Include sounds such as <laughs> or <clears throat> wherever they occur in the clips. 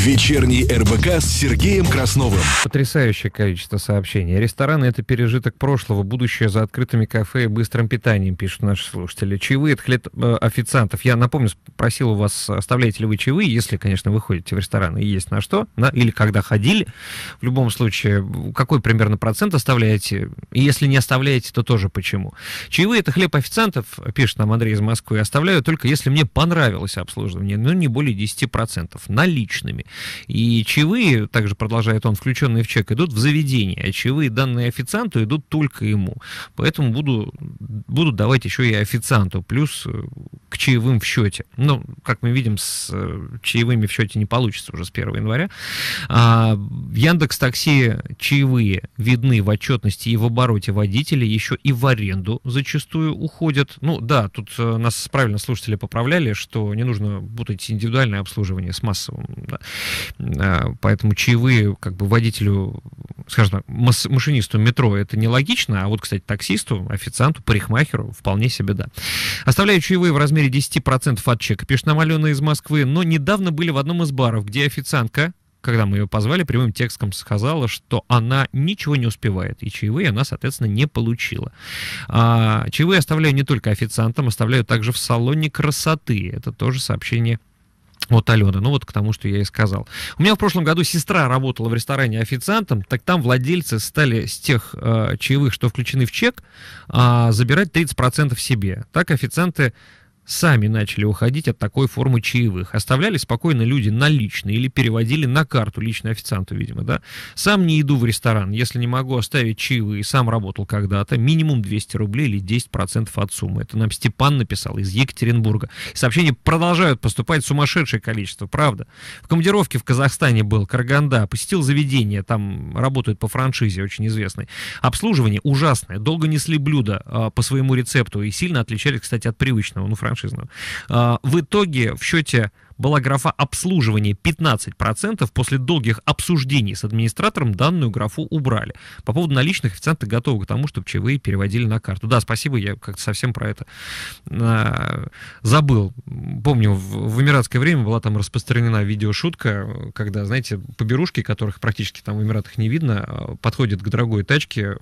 Вечерний РБК с Сергеем Красновым. Потрясающее количество сообщений. Рестораны — это пережиток прошлого, будущее за открытыми кафе и быстрым питанием, пишут наши слушатели. Чаевые — это хлеб э, официантов. Я напомню, спросил у вас, оставляете ли вы чаевые, если, конечно, вы ходите в рестораны и есть на что, на, или когда ходили. В любом случае, какой примерно процент оставляете? И если не оставляете, то тоже почему? Чаевые — это хлеб официантов, пишет нам Андрей из Москвы, оставляю только если мне понравилось обслуживание, но не более 10%, наличными. И чаевые, также продолжает он, включенные в чек, идут в заведение, а чаевые данные официанту идут только ему. Поэтому буду, буду давать еще и официанту, плюс э, к чаевым в счете. Ну, как мы видим, с э, чаевыми в счете не получится уже с 1 января. А, Яндекс Такси чаевые видны в отчетности и в обороте водителей, еще и в аренду зачастую уходят. Ну да, тут э, нас правильно слушатели поправляли, что не нужно путать индивидуальное обслуживание с массовым. Да. А, поэтому чаевые как бы водителю, скажем так, машинисту метро это нелогично, а вот, кстати, таксисту, официанту, парикмахеру вполне себе да. Оставляю чаевые в размере 10% от чека, пишет нам Алена из Москвы, но недавно были в одном из баров, где официантка, когда мы ее позвали, прямым текстом сказала, что она ничего не успевает, и чаевые она, соответственно, не получила. А, чаевые оставляю не только официантам, оставляю также в салоне красоты. Это тоже сообщение вот Алена, ну вот к тому, что я и сказал. У меня в прошлом году сестра работала в ресторане официантом, так там владельцы стали с тех э, чаевых, что включены в чек, э, забирать 30% себе. Так официанты сами начали уходить от такой формы чаевых. Оставляли спокойно люди наличные или переводили на карту лично официанту, видимо, да. Сам не иду в ресторан, если не могу оставить чаевые, сам работал когда-то, минимум 200 рублей или 10% от суммы. Это нам Степан написал из Екатеринбурга. И сообщения продолжают поступать сумасшедшее количество, правда. В командировке в Казахстане был, Караганда, посетил заведение, там работают по франшизе, очень известной. Обслуживание ужасное, долго несли блюда э, по своему рецепту и сильно отличались, кстати, от привычного, ну, франшизы франшизную. А, в итоге в счете была графа обслуживания 15%. После долгих обсуждений с администратором данную графу убрали. По поводу наличных официанты готовы к тому, чтобы чаевые переводили на карту. Да, спасибо, я как-то совсем про это э, забыл. Помню, в, в эмиратское время была там распространена видеошутка, когда, знаете, поберушки, которых практически там в Эмиратах не видно, а, подходят к дорогой тачке,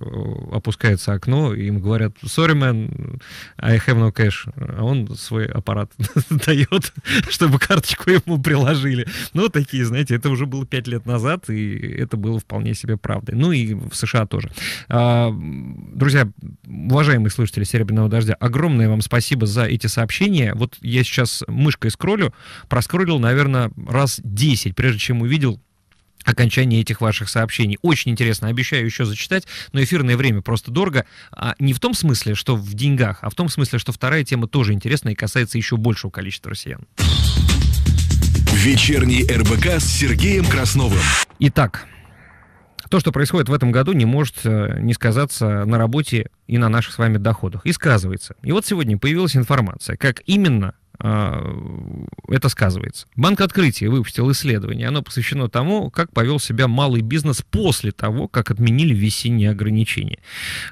опускается окно, и им говорят, sorry, man, I have no cash. А он свой аппарат <laughs> дает, чтобы карточку карточку ему приложили. Ну, такие, знаете, это уже было пять лет назад, и это было вполне себе правдой. Ну и в США тоже. А, друзья, уважаемые слушатели «Серебряного дождя», огромное вам спасибо за эти сообщения. Вот я сейчас мышкой скроллю, проскроллил, наверное, раз 10, прежде чем увидел окончание этих ваших сообщений. Очень интересно, обещаю еще зачитать, но эфирное время просто дорого. А не в том смысле, что в деньгах, а в том смысле, что вторая тема тоже интересна и касается еще большего количества россиян. Вечерний РБК с Сергеем Красновым. Итак, то, что происходит в этом году, не может э, не сказаться на работе и на наших с вами доходах. И сказывается. И вот сегодня появилась информация, как именно это сказывается. Банк Открытия выпустил исследование. Оно посвящено тому, как повел себя малый бизнес после того, как отменили весенние ограничения.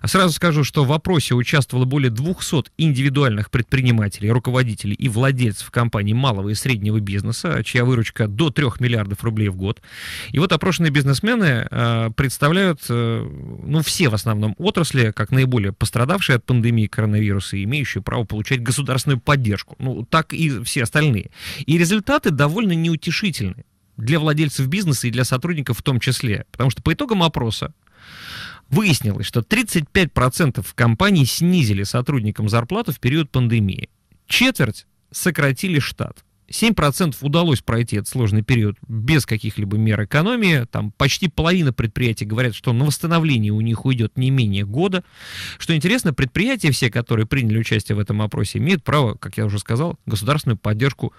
А сразу скажу, что в вопросе участвовало более 200 индивидуальных предпринимателей, руководителей и владельцев компаний малого и среднего бизнеса, чья выручка до 3 миллиардов рублей в год. И вот опрошенные бизнесмены э, представляют, э, ну, все в основном отрасли, как наиболее пострадавшие от пандемии коронавируса и имеющие право получать государственную поддержку. Ну, так и все остальные. И результаты довольно неутешительны для владельцев бизнеса и для сотрудников в том числе. Потому что по итогам опроса выяснилось, что 35% компаний снизили сотрудникам зарплату в период пандемии. Четверть сократили штат. 7% удалось пройти этот сложный период без каких-либо мер экономии. Там почти половина предприятий говорят, что на восстановление у них уйдет не менее года. Что интересно, предприятия все, которые приняли участие в этом опросе, имеют право, как я уже сказал, государственную поддержку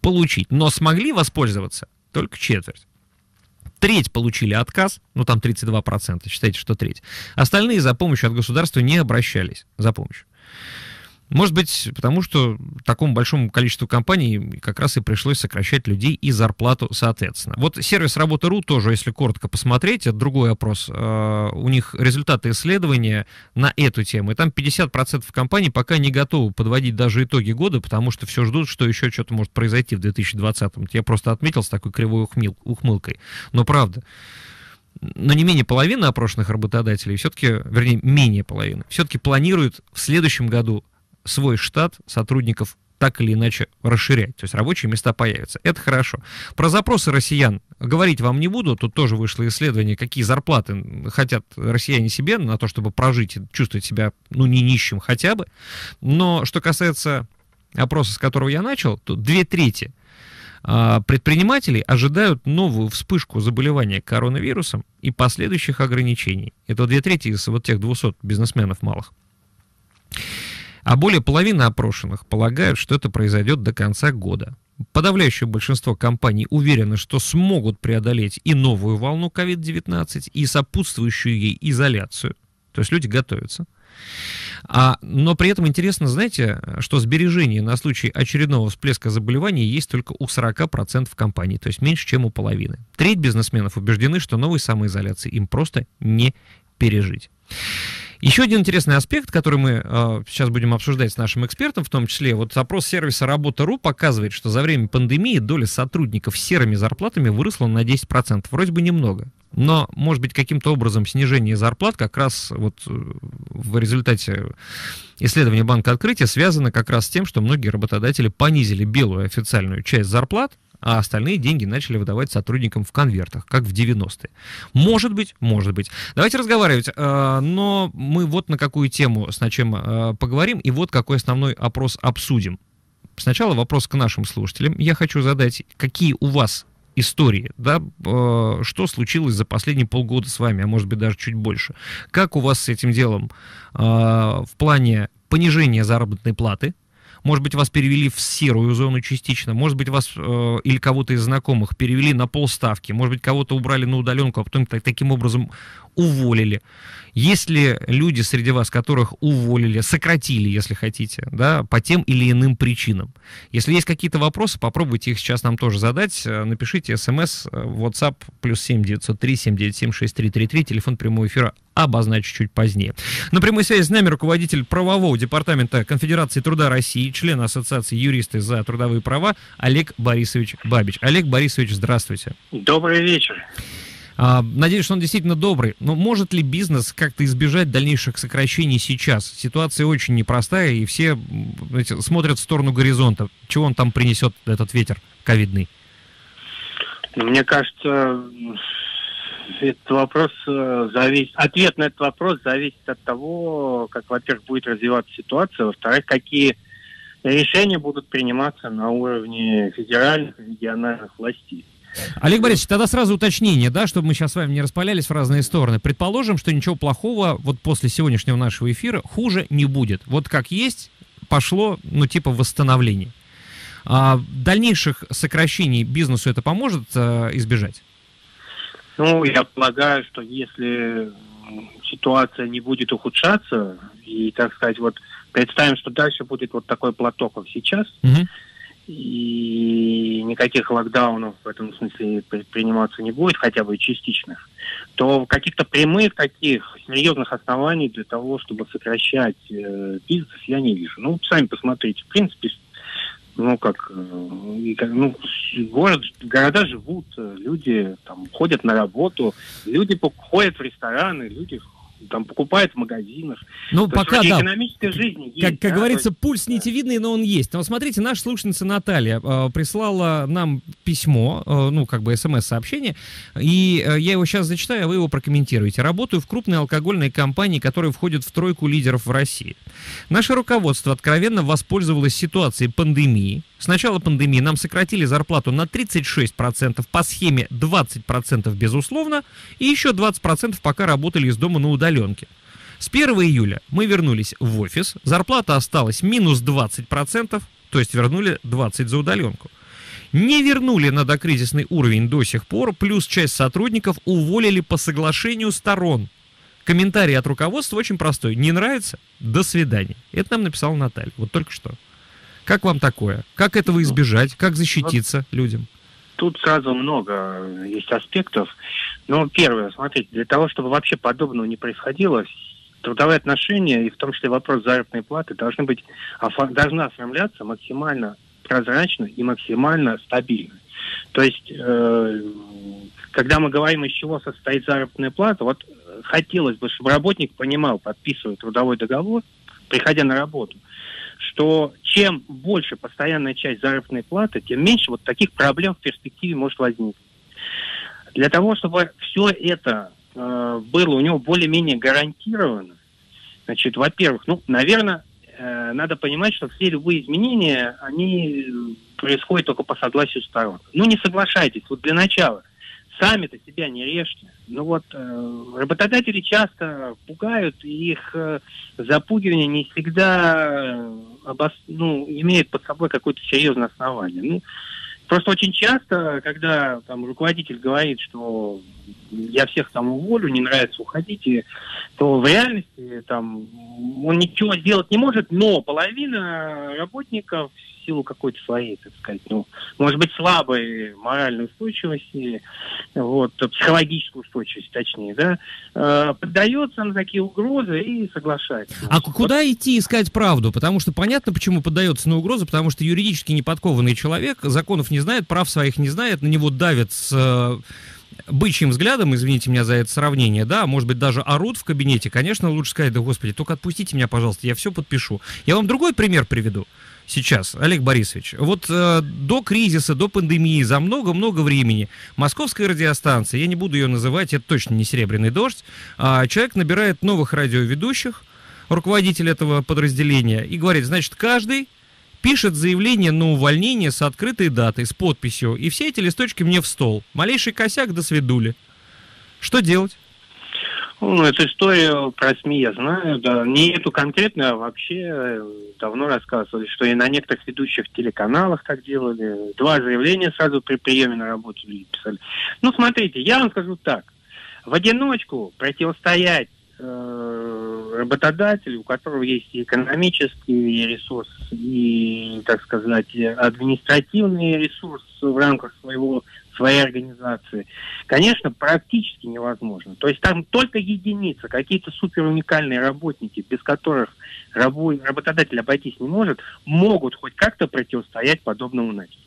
получить. Но смогли воспользоваться только четверть. Треть получили отказ, ну там 32%, считайте, что треть. Остальные за помощью от государства не обращались за помощью. Может быть, потому что такому большому количеству компаний как раз и пришлось сокращать людей и зарплату соответственно. Вот сервис работы.ру тоже, если коротко посмотреть, это другой опрос. А, у них результаты исследования на эту тему. И там 50% компаний пока не готовы подводить даже итоги года, потому что все ждут, что еще что-то может произойти в 2020. Я просто отметил с такой кривой ухмыл, ухмылкой. Но правда но не менее половины опрошенных работодателей все-таки, вернее, менее половины, все-таки планируют в следующем году свой штат сотрудников так или иначе расширять. То есть рабочие места появятся. Это хорошо. Про запросы россиян говорить вам не буду. Тут тоже вышло исследование, какие зарплаты хотят россияне себе на то, чтобы прожить и чувствовать себя, ну, не нищим хотя бы. Но что касается опроса, с которого я начал, то две трети а, предпринимателей ожидают новую вспышку заболевания коронавирусом и последующих ограничений. Это две трети из вот тех 200 бизнесменов малых. А более половины опрошенных полагают, что это произойдет до конца года. Подавляющее большинство компаний уверены, что смогут преодолеть и новую волну COVID-19, и сопутствующую ей изоляцию. То есть люди готовятся. А, но при этом интересно, знаете, что сбережения на случай очередного всплеска заболеваний есть только у 40% компаний, то есть меньше, чем у половины. Треть бизнесменов убеждены, что новой самоизоляции им просто не пережить. Еще один интересный аспект, который мы э, сейчас будем обсуждать с нашим экспертом, в том числе, вот опрос сервиса Работа.ру показывает, что за время пандемии доля сотрудников с серыми зарплатами выросла на 10%. Вроде бы немного. Но, может быть, каким-то образом снижение зарплат как раз вот э, в результате исследования Банка Открытия связано как раз с тем, что многие работодатели понизили белую официальную часть зарплат, а остальные деньги начали выдавать сотрудникам в конвертах, как в 90-е. Может быть, может быть. Давайте разговаривать. Э, но мы вот на какую тему с чем э, поговорим, и вот какой основной опрос обсудим. Сначала вопрос к нашим слушателям. Я хочу задать, какие у вас истории, да, э, что случилось за последние полгода с вами, а может быть даже чуть больше. Как у вас с этим делом в плане понижения заработной платы, может быть, вас перевели в серую зону частично. Может быть, вас э, или кого-то из знакомых перевели на полставки. Может быть, кого-то убрали на удаленку, а потом так, таким образом уволили. Есть ли люди среди вас, которых уволили, сократили, если хотите, да, по тем или иным причинам? Если есть какие-то вопросы, попробуйте их сейчас нам тоже задать. Э, напишите смс, э, WhatsApp, плюс 7 903 797 6333, телефон прямого эфира обозначу чуть позднее. На прямой связи с нами руководитель правового департамента Конфедерации труда России, член Ассоциации юристы за трудовые права Олег Борисович Бабич. Олег Борисович, здравствуйте. Добрый вечер. А, надеюсь, что он действительно добрый. Но может ли бизнес как-то избежать дальнейших сокращений сейчас? Ситуация очень непростая, и все знаете, смотрят в сторону горизонта. Чего он там принесет, этот ветер ковидный? Мне кажется, этот вопрос э, зависит, ответ на этот вопрос зависит от того, как, во-первых, будет развиваться ситуация, во-вторых, какие решения будут приниматься на уровне федеральных и региональных властей. Олег Борисович, тогда сразу уточнение, да, чтобы мы сейчас с вами не распалялись в разные стороны. Предположим, что ничего плохого вот после сегодняшнего нашего эфира хуже не будет. Вот как есть, пошло, ну, типа восстановление. А дальнейших сокращений бизнесу это поможет а, избежать? Ну, я полагаю, что если ситуация не будет ухудшаться, и, так сказать, вот представим, что дальше будет вот такой платок, как сейчас, угу и никаких локдаунов в этом смысле предприниматься не будет, хотя бы частичных, то каких-то прямых таких серьезных оснований для того, чтобы сокращать э, бизнес, я не вижу. Ну, сами посмотрите, в принципе, ну как, э, ну, город, города живут, люди там ходят на работу, люди ходят в рестораны, люди там покупает в магазинах. Ну, То пока, да. Экономическая жизнь есть. Как, как да? говорится, есть, пульс не видный, но он есть. Но вот смотрите, наша слушательница Наталья э, прислала нам письмо, э, ну, как бы смс-сообщение, и э, я его сейчас зачитаю, а вы его прокомментируете. Работаю в крупной алкогольной компании, которая входит в тройку лидеров в России. Наше руководство откровенно воспользовалось ситуацией пандемии, с начала пандемии нам сократили зарплату на 36%, по схеме 20% безусловно, и еще 20% пока работали из дома на удаленке. С 1 июля мы вернулись в офис, зарплата осталась минус 20%, то есть вернули 20% за удаленку. Не вернули на докризисный уровень до сих пор, плюс часть сотрудников уволили по соглашению сторон. Комментарий от руководства очень простой. Не нравится? До свидания. Это нам написала Наталья. Вот только что. Как вам такое? Как этого избежать? Как защититься людям? Тут сразу много есть аспектов. Но первое, смотрите, для того, чтобы вообще подобного не происходило, трудовые отношения, и в том числе вопрос заработной платы, должны быть, должны оформляться максимально прозрачно и максимально стабильно. То есть, э, когда мы говорим, из чего состоит заработная плата, вот хотелось бы, чтобы работник понимал, подписывая трудовой договор, приходя на работу, что чем больше постоянная часть заработной платы, тем меньше вот таких проблем в перспективе может возникнуть. Для того, чтобы все это э, было у него более-менее гарантировано, значит, во-первых, ну, наверное, э, надо понимать, что все любые изменения, они происходят только по согласию сторон. Ну, не соглашайтесь. Вот для начала – сами-то себя не режьте. Ну вот э, работодатели часто пугают, их э, запугивание не всегда э, обос... ну, имеет под собой какое-то серьезное основание. Ну, просто очень часто, когда там руководитель говорит, что я всех там уволю, не нравится, уходите, то в реальности там он ничего сделать не может, но половина работников силу какой-то своей, так сказать, ну, может быть, слабой моральной устойчивости, вот, психологической устойчивости, точнее, да, э, поддается на такие угрозы и соглашается. А куда вот. идти искать правду? Потому что понятно, почему поддается на угрозы, потому что юридически неподкованный человек, законов не знает, прав своих не знает, на него давят с э, бычьим взглядом, извините меня за это сравнение, да, может быть, даже орут в кабинете, конечно, лучше сказать, да, господи, только отпустите меня, пожалуйста, я все подпишу. Я вам другой пример приведу сейчас, Олег Борисович. Вот э, до кризиса, до пандемии, за много-много времени московская радиостанция, я не буду ее называть, это точно не «Серебряный дождь», а человек набирает новых радиоведущих, руководитель этого подразделения, и говорит, значит, каждый пишет заявление на увольнение с открытой датой, с подписью, и все эти листочки мне в стол. Малейший косяк до свидули. Что делать? Ну, эту историю про СМИ я знаю, да. Не эту конкретно, а вообще э, давно рассказывали, что и на некоторых ведущих телеканалах так делали. Два заявления сразу при приеме на работу писали. Ну, смотрите, я вам скажу так. В одиночку противостоять э, работодателю, у которого есть и экономический ресурс, и, так сказать, административный ресурс в рамках своего своей организации, конечно, практически невозможно. То есть там только единицы, какие-то супер уникальные работники, без которых работодатель обойтись не может, могут хоть как-то противостоять подобному натиску.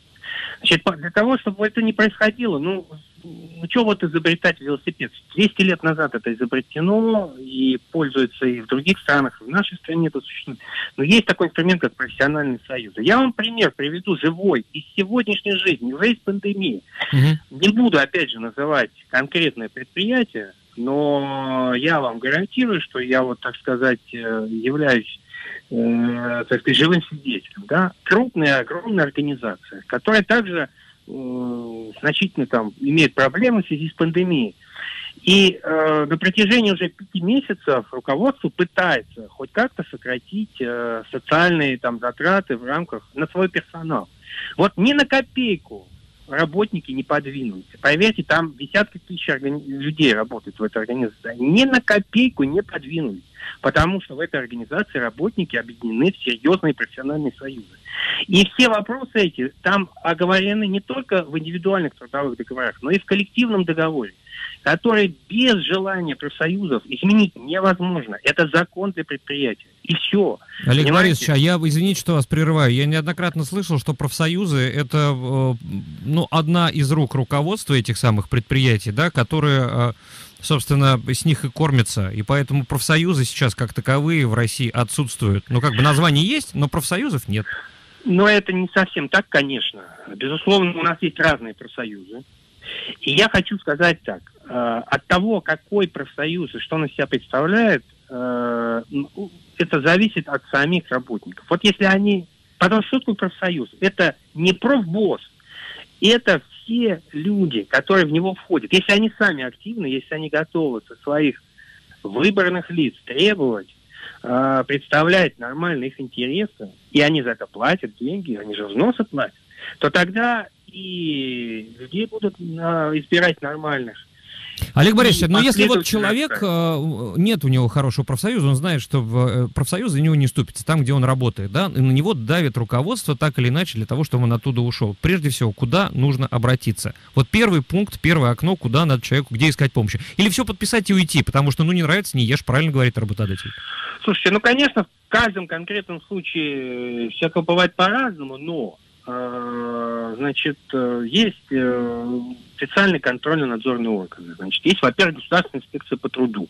Значит, для того, чтобы это не происходило, ну, ну что вот изобретать велосипед? 200 лет назад это изобретено и пользуется и в других странах, и в нашей стране это существует. Но есть такой инструмент, как профессиональный союз. Я вам пример приведу живой из сегодняшней жизни, уже из пандемии. Угу. Не буду, опять же, называть конкретное предприятие, но я вам гарантирую, что я вот, так сказать, э, являюсь э, так сказать, живым свидетелем. Да? Крупная, огромная организация, которая также э, значительно там имеет проблемы в связи с пандемией. И э, на протяжении уже пяти месяцев руководство пытается хоть как-то сократить э, социальные там затраты в рамках на свой персонал. Вот ни на копейку работники не подвинулись. Поверьте, там десятки тысяч органи... людей работают в этой организации. Ни на копейку не подвинулись, потому что в этой организации работники объединены в серьезные профессиональные союзы. И все вопросы эти там оговорены не только в индивидуальных трудовых договорах, но и в коллективном договоре который без желания профсоюзов изменить невозможно. Это закон для предприятия. И все. Олег Понимаете? Борисович, а я, извините, что вас прерываю, я неоднократно слышал, что профсоюзы это э, ну, одна из рук руководства этих самых предприятий, да, которые э, собственно, с них и кормятся. И поэтому профсоюзы сейчас как таковые в России отсутствуют. Ну, как бы название есть, но профсоюзов нет. Но это не совсем так, конечно. Безусловно, у нас есть разные профсоюзы. И я хочу сказать так. Э, от того, какой профсоюз и что он из себя представляет, э, это зависит от самих работников. Вот если они... Потому что такое профсоюз? Это не профбосс, это все люди, которые в него входят. Если они сами активны, если они готовы со своих выбранных лиц требовать, э, представлять нормально их интересы, и они за это платят деньги, они же взносы платят, то тогда и людей будут избирать нормальных, Олег Борисович, но ну, если вот человек, э, нет у него хорошего профсоюза, он знает, что в профсоюз за него не ступится, там, где он работает, да, и на него давит руководство так или иначе для того, чтобы он оттуда ушел. Прежде всего, куда нужно обратиться? Вот первый пункт, первое окно, куда надо человеку, где искать помощи. Или все подписать и уйти, потому что, ну, не нравится, не ешь, правильно говорит работодатель. Слушайте, ну, конечно, в каждом конкретном случае всякое бывает по-разному, но э, значит, э, есть э, специальный контрольно-надзорный орган. Значит, есть, во-первых, Государственная инспекция по труду.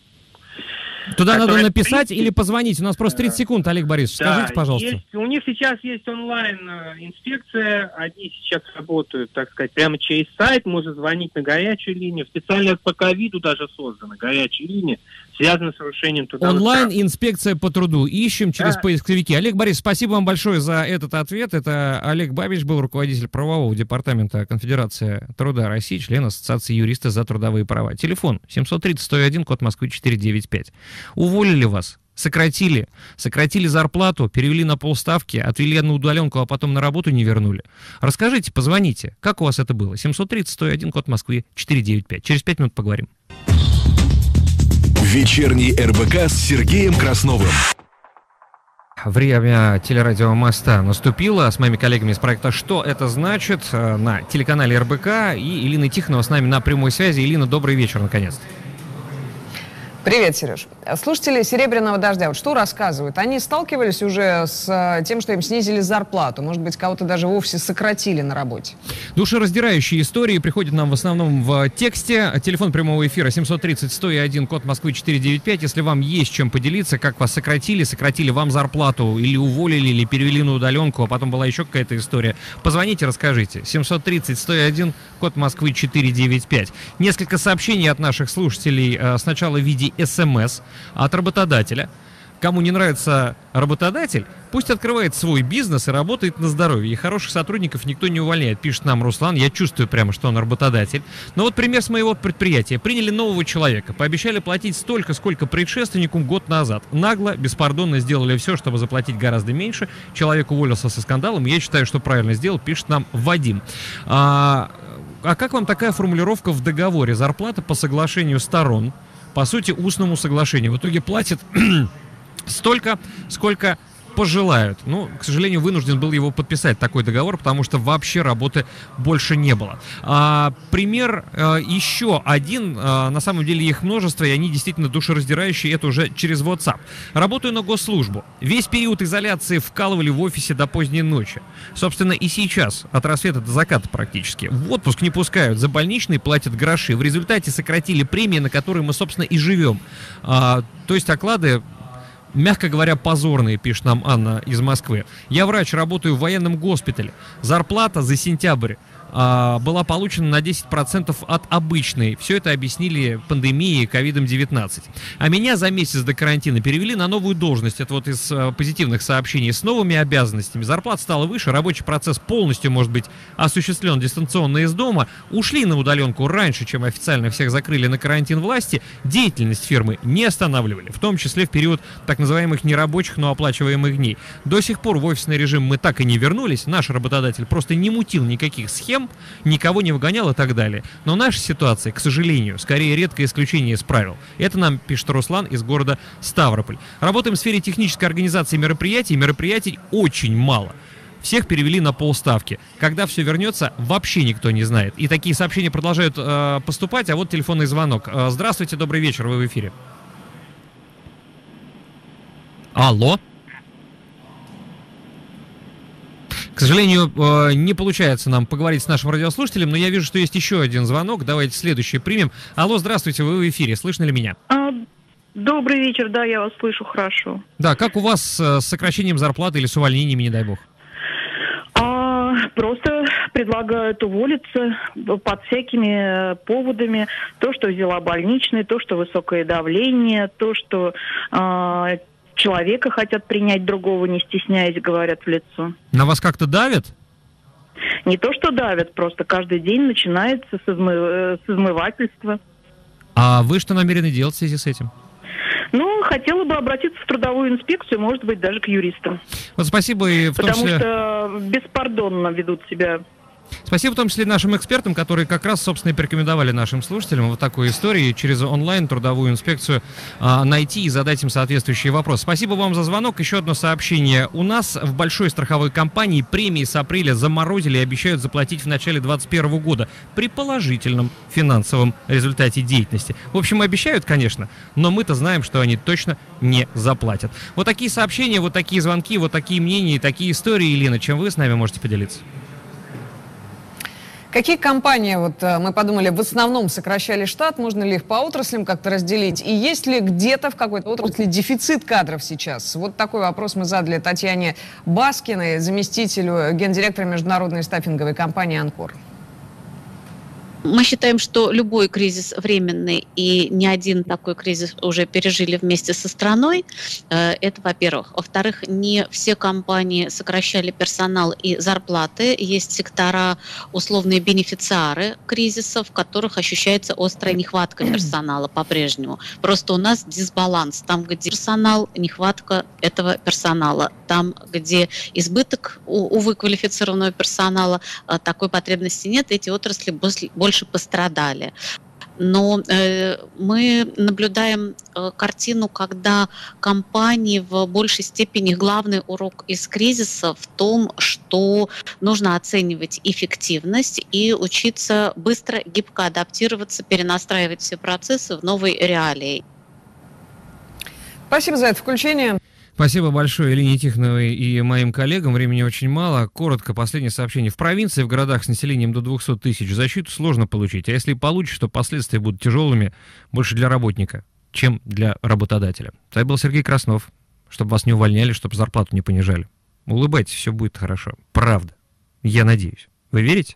Туда надо написать или позвонить? У нас просто 30 секунд, Олег Борисович. Да, скажите, пожалуйста. Есть, у них сейчас есть онлайн-инспекция. Они сейчас работают, так сказать, прямо через сайт. Можно звонить на горячую линию. Специально по ковиду даже создана горячая линия, связана с нарушением трудовых Онлайн-инспекция по труду. Ищем через да. поисковики. Олег Борисович, спасибо вам большое за этот ответ. Это Олег Бабич был руководитель правового департамента Конфедерации труда России, член Ассоциации юристов за трудовые права. Телефон 730-101, код Москвы 495. Уволили вас, сократили, сократили зарплату, перевели на полставки, отвели на удаленку, а потом на работу не вернули. Расскажите, позвоните, как у вас это было? 730-101, код Москвы, 495. Через 5 минут поговорим. Вечерний РБК с Сергеем Красновым. Время телерадио «Моста» наступило. С моими коллегами из проекта «Что это значит?» на телеканале РБК. И Илина Тихонова с нами на прямой связи. Илина, добрый вечер, наконец-то. Привет, Сереж. Слушатели «Серебряного дождя» вот что рассказывают? Они сталкивались уже с э, тем, что им снизили зарплату? Может быть, кого-то даже вовсе сократили на работе? Душераздирающие истории приходят нам в основном в тексте. Телефон прямого эфира 730-101, код Москвы 495. Если вам есть чем поделиться, как вас сократили, сократили вам зарплату или уволили, или перевели на удаленку, а потом была еще какая-то история, позвоните, расскажите. 730-101, код Москвы 495. Несколько сообщений от наших слушателей. Э, сначала в виде смс от работодателя. Кому не нравится работодатель, пусть открывает свой бизнес и работает на здоровье. И хороших сотрудников никто не увольняет, пишет нам Руслан. Я чувствую прямо, что он работодатель. Но вот пример с моего предприятия. Приняли нового человека, пообещали платить столько, сколько предшественнику год назад. Нагло, беспардонно сделали все, чтобы заплатить гораздо меньше. Человек уволился со скандалом. Я считаю, что правильно сделал, пишет нам Вадим. А, а как вам такая формулировка в договоре? Зарплата по соглашению сторон – по сути, устному соглашению. В итоге платит <clears throat> столько, сколько пожелают. Ну, к сожалению, вынужден был его подписать, такой договор, потому что вообще работы больше не было. А, пример а, еще один, а, на самом деле их множество, и они действительно душераздирающие, это уже через WhatsApp. Работаю на госслужбу. Весь период изоляции вкалывали в офисе до поздней ночи. Собственно, и сейчас, от рассвета до заката практически. В отпуск не пускают, за больничный платят гроши. В результате сократили премии, на которые мы, собственно, и живем. А, то есть оклады мягко говоря, позорные, пишет нам Анна из Москвы. Я врач, работаю в военном госпитале. Зарплата за сентябрь была получена на 10% от обычной. Все это объяснили пандемией COVID-19. А меня за месяц до карантина перевели на новую должность. Это вот из а, позитивных сообщений. С новыми обязанностями. Зарплата стала выше, рабочий процесс полностью может быть осуществлен дистанционно из дома. Ушли на удаленку раньше, чем официально всех закрыли на карантин власти. Деятельность фирмы не останавливали, в том числе в период так называемых нерабочих, но оплачиваемых дней. До сих пор в офисный режим мы так и не вернулись. Наш работодатель просто не мутил никаких схем всем, никого не выгонял и так далее. Но наша ситуация, к сожалению, скорее редкое исключение из правил. Это нам пишет Руслан из города Ставрополь. Работаем в сфере технической организации мероприятий. Мероприятий очень мало. Всех перевели на полставки. Когда все вернется, вообще никто не знает. И такие сообщения продолжают э, поступать. А вот телефонный звонок. Э, здравствуйте, добрый вечер, вы в эфире. Алло. К сожалению, э, не получается нам поговорить с нашим радиослушателем, но я вижу, что есть еще один звонок. Давайте следующий примем. Алло, здравствуйте, вы в эфире. Слышно ли меня? А, добрый вечер, да, я вас слышу хорошо. Да, как у вас с сокращением зарплаты или с увольнениями, не дай бог? А, просто предлагают уволиться под всякими поводами. То, что взяла больничный, то, что высокое давление, то, что а, человека хотят принять другого, не стесняясь, говорят в лицо. На вас как-то давят? Не то, что давят, просто каждый день начинается с, измы... Э, с измывательства. А вы что намерены делать в связи с этим? Ну, хотела бы обратиться в трудовую инспекцию, может быть, даже к юристам. Вот спасибо и в том Потому числе... что беспардонно ведут себя Спасибо в том числе нашим экспертам, которые как раз, собственно, и порекомендовали нашим слушателям вот такую историю через онлайн трудовую инспекцию а, найти и задать им соответствующие вопросы. Спасибо вам за звонок. Еще одно сообщение. У нас в большой страховой компании премии с апреля заморозили и обещают заплатить в начале 2021 года при положительном финансовом результате деятельности. В общем, обещают, конечно, но мы-то знаем, что они точно не заплатят. Вот такие сообщения, вот такие звонки, вот такие мнения, такие истории, Елена, чем вы с нами можете поделиться? Какие компании, вот э, мы подумали, в основном сокращали штат, можно ли их по отраслям как-то разделить? И есть ли где-то в какой-то отрасли дефицит кадров сейчас? Вот такой вопрос мы задали Татьяне Баскиной, заместителю гендиректора международной стаффинговой компании «Анкор». Мы считаем, что любой кризис временный, и не один такой кризис уже пережили вместе со страной. Э, это, во-первых. Во-вторых, не все компании сокращали персонал и зарплаты. Есть сектора, условные бенефициары кризисов, в которых ощущается острая нехватка <clears throat> персонала по-прежнему. Просто у нас дисбаланс. Там, где персонал, нехватка этого персонала. Там, где избыток, увы, квалифицированного персонала, э, такой потребности нет. Эти отрасли больше больше пострадали. Но э, мы наблюдаем э, картину, когда компании в большей степени главный урок из кризиса в том, что нужно оценивать эффективность и учиться быстро, гибко адаптироваться, перенастраивать все процессы в новой реалии. Спасибо за это включение. Спасибо большое Елене Тихоновой и моим коллегам. Времени очень мало. Коротко, последнее сообщение. В провинции, в городах с населением до 200 тысяч защиту сложно получить. А если получишь, то последствия будут тяжелыми больше для работника, чем для работодателя. Это был Сергей Краснов. Чтобы вас не увольняли, чтобы зарплату не понижали. Улыбайтесь, все будет хорошо. Правда. Я надеюсь. Вы верите?